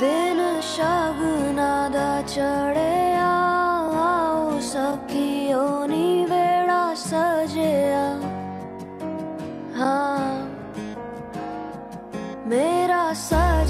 दिन शगना दा चढ़े आओ सखियो नी वेड़ा सजया हाँ मेरा सज